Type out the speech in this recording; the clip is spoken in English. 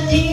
melody